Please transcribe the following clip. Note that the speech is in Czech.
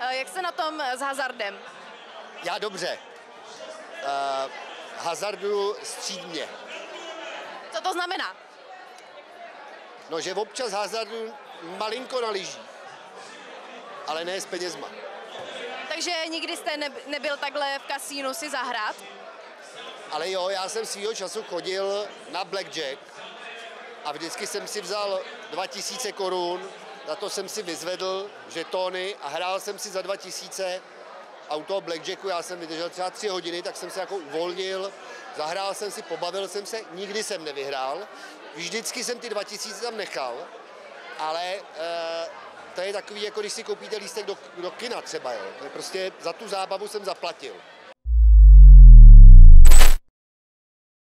Eh, Jak jste na tom s hazardem? Já dobře. Uh, hazarduju střídně. Co to znamená? No, že občas hazarduju malinko na ale ne s penězma. Takže nikdy jste neb- nebyl takhle v kasínu si zahrát? Ale jo, já jsem svýho času chodil na blackjack a vždycky jsem si vzal 2000 korun, za to jsem si vyzvedl žetony a hrál jsem si za 2000 a u toho blackjacku já jsem vydržel třeba tři hodiny, tak jsem se jako uvolnil, zahrál jsem si, pobavil jsem se, nikdy jsem nevyhrál, vždycky jsem ty 2000 tam nechal, ale e, to je takový, jako když si koupíte lístek do, do kina třeba, jo. To je prostě za tu zábavu jsem zaplatil.